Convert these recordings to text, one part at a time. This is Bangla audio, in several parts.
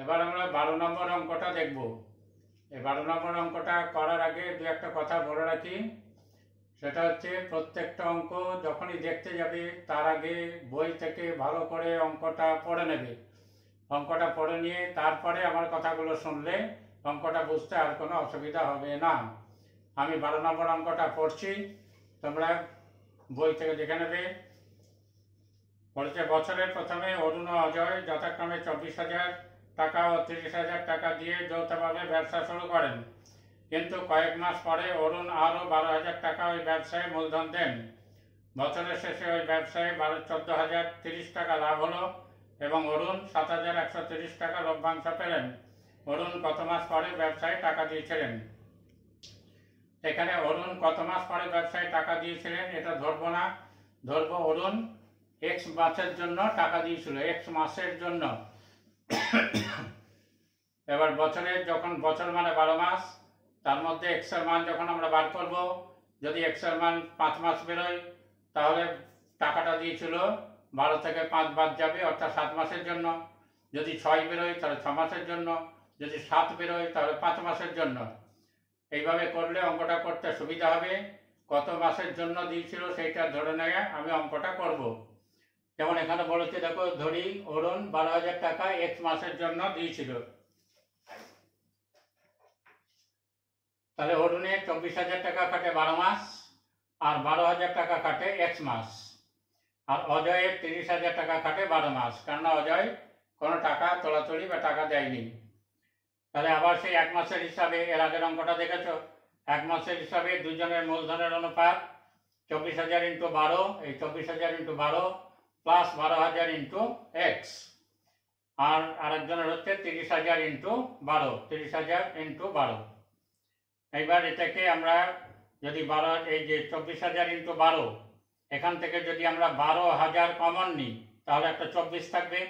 এই বারো নম্বর অঙ্কটা করার আগে দু একটা কথা বলে রাখি। সেটা হচ্ছে প্রত্যেকটা অঙ্ক যখনই দেখতে যাবে, তার আগে বই থেকে ভালো করে অঙ্কটা পড়ে নেবে। অঙ্কটা পড়ে নিয়ে তারপরে আমার কথাগুলো শুনলে অঙ্কটা বুঝতে আর কোনো অসুবিধা হবে না। আমি বারো নম্বর অঙ্কটা পড়ছি। তোমরা বই থেকে দেখে নেবে। পড়েছে বছরের প্রথমে অরুণ অজয়, যথাক্রমে চব্বিশ হাজার। টাকা ও তিরিশ হাজার টাকা দিয়ে যৌথভাবে ব্যবসা শুরু করেন। কিন্তু কয়েক মাস পরে অরুণ আরও বারো হাজার টাকা ওই ব্যবসায় মূলধন দেন। বছরের শেষে ওই ব্যবসায় বারো, চোদ্দ হাজার তিরিশ টাকা লাভ হলো এবং অরুণ সাত হাজার একশো তিরিশ টাকা লভ্যাংশ পেলেন। অরুণ কত মাস পরে ব্যবসায় টাকা দিয়েছিলেন? এখানে অরুণ কত মাস পরে ব্যবসায় টাকা দিয়েছিলেন এটা ধরবো না। ধরবো অরুণ এক্স মাসের জন্য টাকা দিয়েছিল এক্স মাসের জন্য। এবার বছরে যখন বছর মানে বারো মাস, তার মধ্যে এক্সের মান যখন আমরা বার করব, যদি এক্সের মান পাঁচ মাস বেরোয়, তাহলে টাকাটা দিয়েছিল বারো থেকে পাঁচ বাদ যাবে, অর্থাৎ সাত মাসের জন্য। যদি ছয় বেরোয়, তাহলে ছ মাসের জন্য। যদি সাত বেরোয়, তাহলে পাঁচ মাসের জন্য। এইভাবে করলে অঙ্কটা করতে সুবিধা হবে। কত মাসের জন্য দিয়েছিল সেইটা ধরে নেয় আমি অঙ্কটা করব। যেমন এখানে বলেছে, দেখো, ধরি, অরুণ, বারো হাজার টাকা এক মাসের জন্য দিয়েছিল। তাহলে অরুণে চব্বিশ হাজার টাকা কাটে বারো মাস, আর বারো হাজার টাকা কাটে এক মাস। আর অজয়ের তিরিশ হাজার টাকা কাটে বারো মাস। কেননা অজয় কোনো টাকা তোলাতুলি বা টাকা দেয়নি। তাহলে আবার সেই এক মাসের হিসাবে এর আগের অঙ্কটা দেখেছ? এক মাসের হিসাবে দুজনের মূলধনের অনুপাত চব্বিশ হাজার ইন্টু বারো, এই চব্বিশ হাজার ইন্টু বারো প্লাস বারো হাজার ইন্টু এক্স। আর আরেকজনের হচ্ছে তিরিশ হাজার ইন্টু বারো, তিরিশ হাজার ইন্টু বারো। এইবার এটাকে আমরা যদি বারো, এই যে চব্বিশ হাজার ইন্টু বারো, এখান থেকে যদি আমরা বারো হাজার কমন নিই, তাহলে একটা চব্বিশ থাকবে,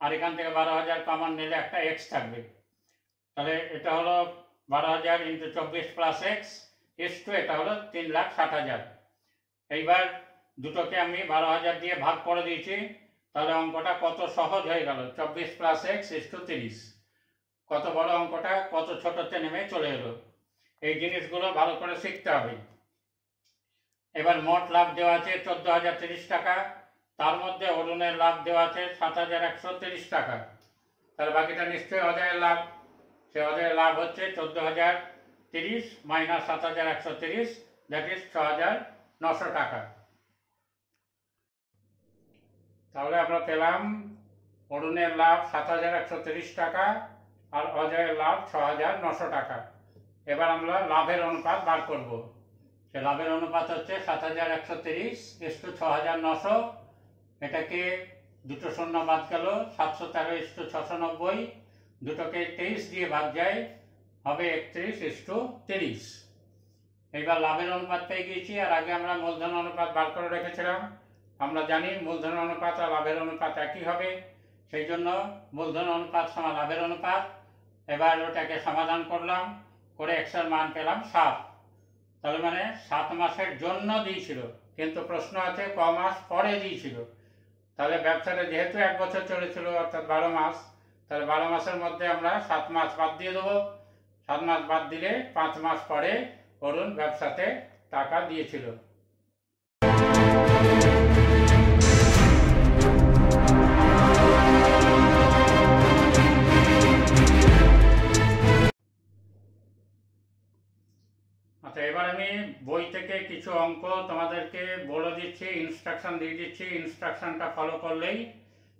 আর এখান থেকে বারো হাজার কমন নিলে একটা এক্স থাকবে। তাহলে এটা হলো বারো হাজার ইন্টু চব্বিশ প্লাস এক্স এস টু এটা হলো তিন লাখ ষাট হাজার। এইবার দুটোকে আমি বারো হাজার দিয়ে ভাগ করে দিয়েছি, তাহলে অঙ্কটা কত সহজ হয়ে গেল, চব্বিশ প্লাস এক্স ইস টু তিরিশ। কত বড় অঙ্কটা, কত ছোটতে নেমে চলে এলো। এই জিনিসগুলো ভালো করে শিখতে হবে। এবার মোট লাভ দেওয়া আছে চোদ্দ হাজার তিরিশ টাকা। তার মধ্যে অরুণের লাভ দেওয়া আছে সাত হাজার একশো তিরিশ টাকা। তাহলে বাকিটা নিশ্চয়ই অজয়ের লাভ। সে অজয়ের লাভ হচ্ছে চোদ্দ হাজার তিরিশ মাইনাস সাত হাজার একশো তিরিশ দ্যাট ইজ ছ হাজার নশো টাকা। তাহলে আমরা পেলাম অরুণের লাভ সাত হাজার একশো তিরিশ টাকা আর অজয়ের লাভ ছ হাজার নশো টাকা। এবার আমরা লাভের অনুপাত বার করব। সে লাভের অনুপাত হচ্ছে সাত হাজার একশো তিরিশ ইস্টু ছ হাজার নশো। এটাকে দুটো শূন্য বাদ গেল, সাতশো তেরো ইস্টু ছশো নব্বই। দুটোকে তেইশ দিয়ে ভাগ যায়, হবে একত্রিশ ইস্টু তিরিশ। এইবার লাভের অনুপাত পেয়ে গিয়েছি, আর আগে আমরা মূলধন অনুপাত বার করে রেখেছিলাম। আমরা জানি মূলধন অনুপাত আর লাভের অনুপাত একই হবে, সেই জন্য মূলধন অনুপাত সমান লাভের অনুপাত। এবার ওটাকে সমাধান করলাম। করে এক্সের মান পেলাম সাত। তাহলে মানে সাত মাসের জন্য দিয়েছিল। কিন্তু প্রশ্ন আছে, ক মাস পরে দিয়েছিল। তাহলে ব্যবসাটা যেহেতু এক বছর চলেছিল, অর্থাৎ বারো মাস, তাহলে বারো মাসের মধ্যে আমরা সাত মাস বাদ দিয়ে দেবো। সাত মাস বাদ দিলে পাঁচ মাস পরে অরুণ ব্যবসাতে টাকা দিয়েছিল। থেকে কিছু অঙ্ক তোমাদেরকে বলে দিচ্ছি ইনস্ট্রাকশন দিয়ে দিচ্ছি। ইনস্ট্রাকশনটা ফলো করলেই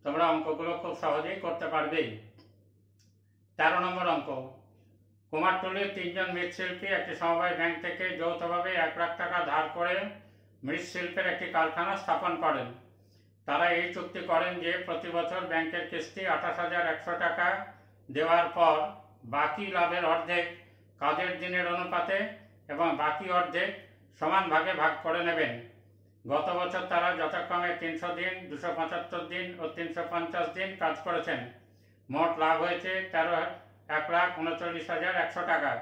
তোমরা অঙ্কগুলো খুব সহজেই করতে পারবে। তেরো নম্বর অঙ্ক। কুমারটুলির তিনজন মৃৎশিল্পী একটি সমবায় ব্যাংক থেকে যৌথভাবে এক লাখ টাকা ধার করে মৃৎশিল্পের একটি কারখানা স্থাপন করেন। তারা এই চুক্তি করেন যে প্রতি বছর ব্যাংকের কিস্তি আঠাশ হাজার একশো টাকা দেওয়ার পর বাকি লাভের অর্ধেক কাজের দিনের অনুপাতে এবং বাকি অর্ধেক সমান ভাগে ভাগ করে নেবেন। গত বছর তারা যথাক্রমে তিনশো দিন, দুশো পঁচাত্তর দিন ও তিনশো পঞ্চাশ দিন কাজ করেছেন। মোট লাভ হয়েছে তেরো এক লাখ উনচল্লিশ হাজার একশো টাকা।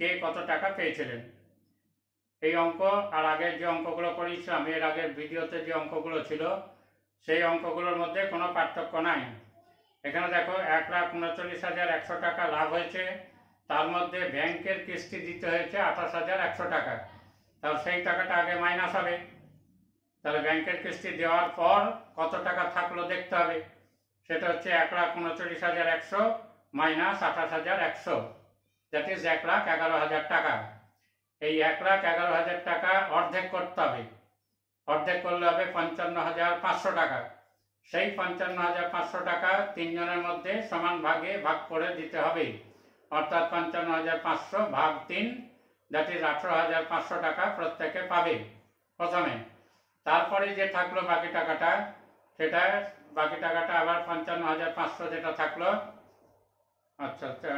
কে কত টাকা পেয়েছিলেন? এই অঙ্ক আর আগের যে অঙ্কগুলো করিয়েছিলাম এর আগের ভিডিওতে যে অঙ্কগুলো ছিল, সেই অঙ্কগুলোর মধ্যে কোনো পার্থক্য নাই। এখানে দেখো, এক লাখ উনচল্লিশ হাজার একশো টাকা লাভ হয়েছে। তার মধ্যে ব্যাংকের কিস্তি দিতে হয়েছে আঠাশ হাজার একশো টাকা। তাহলে সেই টাকাটা আগে মাইনাস হবে। তাহলে ব্যাংকের কিস্তি দেওয়ার পর কত টাকা থাকল দেখতে হবে। সেটা হচ্ছে এক লাখ উনচল্লিশ হাজার একশো মাইনাস আঠাশ হাজার একশো। দ্যাট ইজ এক লাখ এগারো হাজার টাকা। এই এক লাখ এগারো হাজার টাকা অর্ধেক করতে হবে। অর্ধেক করলে হবে পঞ্চান্ন হাজার পাঁচশো টাকা। সেই পঞ্চান্ন হাজার পাঁচশো টাকা তিনজনের মধ্যে সমান ভাগে ভাগ করে দিতে হবে। অর্থাৎ পঞ্চান্ন হাজার পাঁচশো ভাগ তিন ইজ আঠেরো হাজার পাঁচশো টাকা প্রত্যেকে পাবে প্রথমে। তারপরে যে থাকল বাকি টাকাটা সেটা বাকি টাকাটা আবার পঞ্চান্ন হাজার পাঁচশো যেটা থাকল। আচ্ছা আচ্ছা,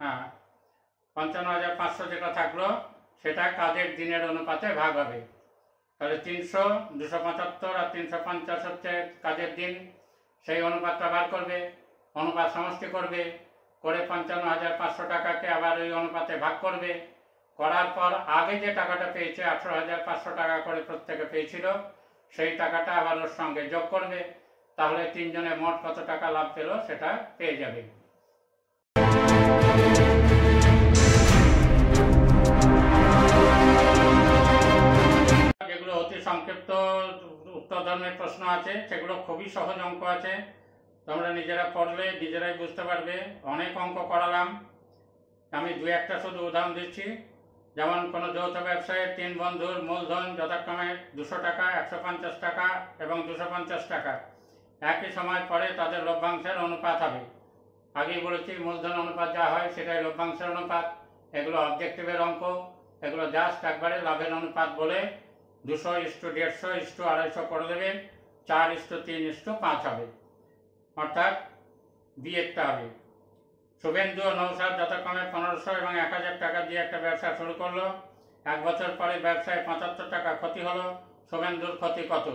হ্যাঁ পঞ্চান্ন হাজার পাঁচশো যেটা থাকল সেটা কাজের দিনের অনুপাতে ভাগ হবে। তাহলে তিনশো দুশো পঁচাত্তর আর তিনশো পঞ্চাশ হচ্ছে কাজের দিন। সেই অনুপাতটা বার করবে অনুপাত সমষ্টি করবে। করে পঞ্চান্ন হাজার পাঁচশো টাকাকে আবার ওই অনুপাতে ভাগ করবে। করার পর আগে যে টাকাটা পেয়েছে আঠেরো হাজার পাঁচশো টাকা করে প্রত্যেকে পেয়েছিল, সেই টাকাটা আবার ওর সঙ্গে যোগ করবে। তাহলে তিনজনে মোট কত টাকা লাভ পেল সেটা পেয়ে যাবে। যেগুলো অতি সংক্ষিপ্ত উত্তর ধর্মের প্রশ্ন আছে, সেগুলো খুবই সহজ অঙ্ক আছে। তোমরা নিজেরা পড়লে, নিজেরাই বুঝতে পারবে। অনেক অঙ্ক করালাম। আমি দু একটা শুধু উদাহরণ দিচ্ছি। যেমন কোনো যৌথ ব্যবসায়ে তিন বন্ধুর মূলধন যথাক্রমে দুশো টাকা, একশো পঞ্চাশ টাকা এবং দুশো পঞ্চাশ টাকা। একই সময় পরে তাদের লভ্যাংশের অনুপাত হবে। আগেই বলেছি, মূলধন অনুপাত যা হয় সেটাই লভ্যাংশের অনুপাত। এগুলো অবজেক্টিভের অঙ্ক। এগুলো জাস্ট একবারে লাভের অনুপাত বলে দুশো ইস্টু দেড়শো ইস্টু আড়াইশো করে দেবে। চার ইস্টু তিন ইস্টু পাঁচ হবে। অর্থাৎ বিয়েরটা হবে। শুভেন্দু ও নৌসাদ যথাক্রমে পনেরোশো এবং এক হাজার টাকা দিয়ে একটা ব্যবসা শুরু করল। এক বছর পরে ব্যবসায় পঁচাত্তর টাকা ক্ষতি হলো। শুভেন্দুর ক্ষতি কত?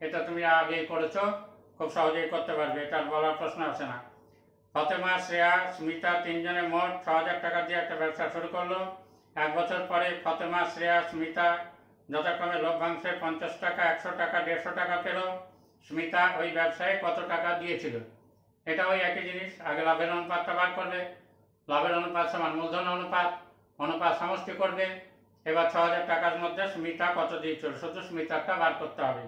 এটা তুমি আগেই করেছ। খুব সহজেই করতে পারবে, এটা বলার প্রশ্ন আসে না। ফতেমা, শ্রেয়া, স্মিতা তিনজনে মোট ছ হাজার টাকা দিয়ে একটা ব্যবসা শুরু করল। এক বছর পরে ফতেমা, শ্রেয়া, স্মিতা যথাক্রমে লভ্যাংশে পঞ্চাশ টাকা, একশো টাকা, দেড়শো টাকা পেল। স্মিতা ওই ব্যবসায় কত টাকা দিয়েছিল? এটা ওই একই জিনিস। আগে লাভের অনুপাতটা বার করবে। লাভের অনুপাত সমান মূলধন অনুপাত। অনুপাত সমষ্টি করবে। এবার ছ হাজার টাকার মধ্যে স্মিতা কত দিয়েছিল? শুধু স্মিতারটা বার করতে হবে।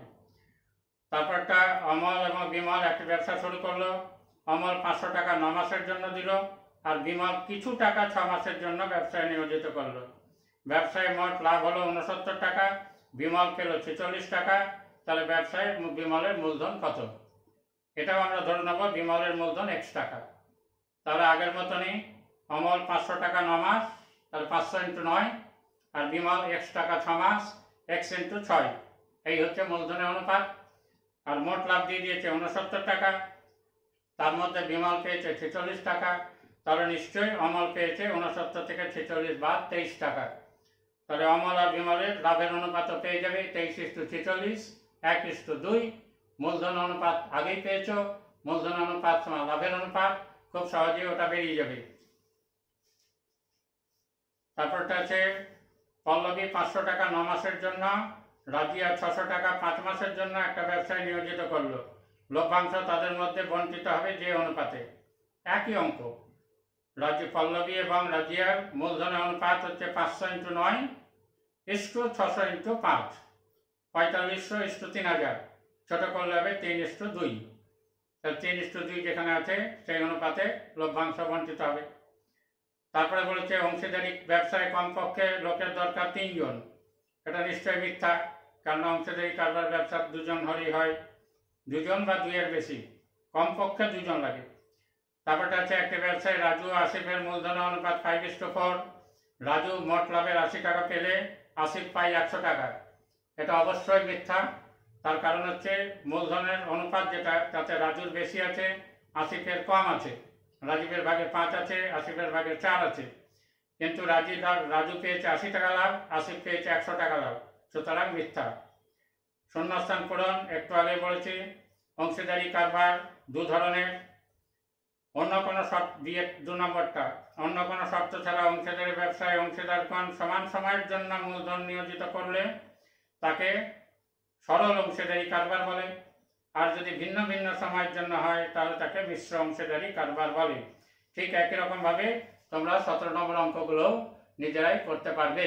তারপরটা অমল এবং বিমল একটা ব্যবসা শুরু করল। অমল পাঁচশো টাকা ন মাসের জন্য দিল আর বিমল কিছু টাকা ছ মাসের জন্য ব্যবসায় নিয়োজিত করল। ব্যবসায় মোট লাভ হলো উনসত্তর টাকা, বিমল পেল ছেচল্লিশ টাকা তাহলে ব্যবসায় বিমলের মূলধন কত? এটাও আমরা ধরে নেব, বিমলের মূলধন এক্স টাকা। তাহলে আগের মতনই অমল পাঁচশো টাকা ন মাস, তাহলে পাঁচশো ইন্টু নয়, আর বিমল এক্স টাকা ছ মাস এক্স ইন্টু ছয়। এই হচ্ছে মূলধনের অনুপাত। আর মোট লাভ দিয়ে দিয়েছে উনসত্তর টাকা। তার মধ্যে বিমল পেয়েছে ছেচল্লিশ টাকা। তাহলে নিশ্চয়ই অমল পেয়েছে উনসত্তর থেকে ছেচল্লিশ বাদ তেইশ টাকা। তাহলে অমল আর বিমলের লাভের অনুপাত পেয়ে যাবে তেইশ ইস্টু ছেচল্লিশ। এক ইস্টু দুই, মূলধন অনুপাত আগেই পেয়েছ, মূলধন অনুপাত সমান লাভের অনুপাত, খুব সহজেই ওটা বেরিয়ে যাবে। তারপরটা আছে পল্লবী পাঁচশো টাকা ন মাসের জন্য, রাজিয়া ছশো টাকা পাঁচ মাসের জন্য একটা ব্যবসায় নিয়োজিত করল। লভ্যাংশ তাদের মধ্যে বন্টিত হবে যে অনুপাতে। একই অঙ্ক। রাজ্য পল্লবী এবং রাজিয়ার মূলধনের অনুপাত হচ্ছে পাঁচশো ইন্টু নয় ইস্টু ছশো ইন্টু পাঁচ। পঁয়তাল্লিশশো ইস্টু তিন হাজার। ছোট করলে হবে তিন ইস্টু দুই। তাহলে তিন ইস্টু দুই যেখানে আছে, সেই অনুপাতে লভ্যাংশ বন্টিত হবে। তারপরে বলেছে, অংশীদারি ব্যবসায় কমপক্ষে লোকের দরকার তিনজন। এটা নিশ্চয়ই মিথ্যা, কারণ অংশীদারি কারবার ব্যবসা দুজন হলেই হয়। দুজন বা দুইয়ের বেশি, কমপক্ষে দুজন লাগে। তারপরটা আছে, একটি ব্যবসায়ী রাজু আসিফের মূলধন অনুপাত five is to four Raju মোট লাভের আশি টাকা পেলে আসিফ পাই একশো টাকা। এটা অবশ্যই মিথ্যা। তার কারণ হচ্ছে মূলধনের অনুপাত যেটা, তাতে রাজুর বেশি আছে, আসিফের কম আছে। রাজীবের ভাগে পাঁচ আছে, আসিফের ভাগে চার আছে। কিন্তু রাজি রাজু পেয়েছে আশি টাকা লাভ, আসিফ পেয়েছে একশো টাকা লাভ। সুতরাং মিথ্যা। শূন্যস্থান পূরণ, একটু আগে বলেছি, অংশীদারি কারবার দু ধরনের। অন্য কোনো শর্ত দিয়ে দু নম্বরটা। অন্য কোনো শর্ত ছাড়া অংশীদারি ব্যবসায় অংশীদারগণ সমান সময়ের জন্য মূলধন নিয়োজিত করলে তাকে সরল অংশীদারি কারবার বলে। আর যদি ভিন্ন ভিন্ন সময়ের জন্য হয়, তাহলে তাকে মিশ্র অংশীদারি কারবার বলে। ঠিক একই রকমভাবে তোমরা সতেরো নম্বর অঙ্কগুলো নিজেরাই করতে পারবে।